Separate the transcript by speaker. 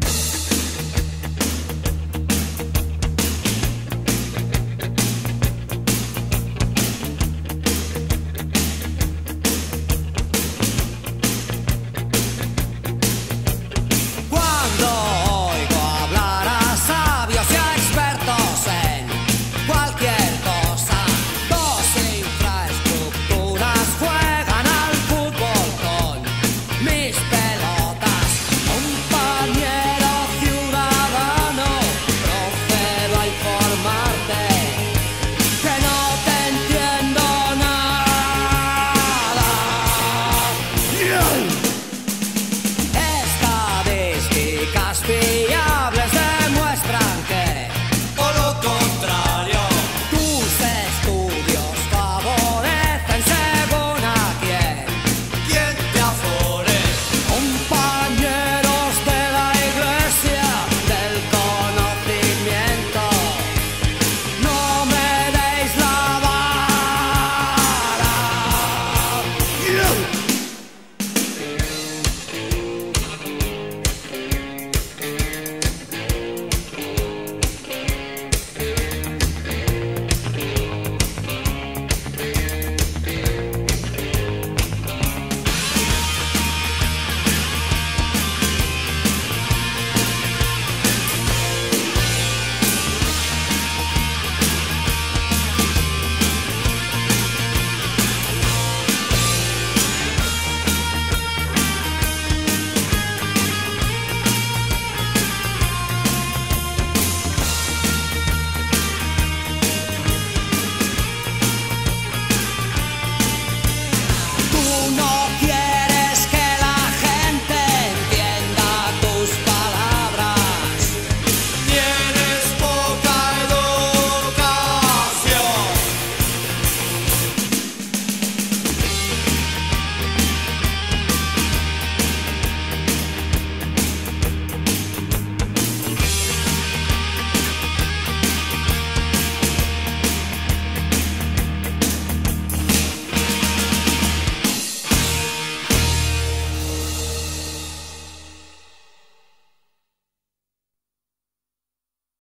Speaker 1: Bye. castellà blanc.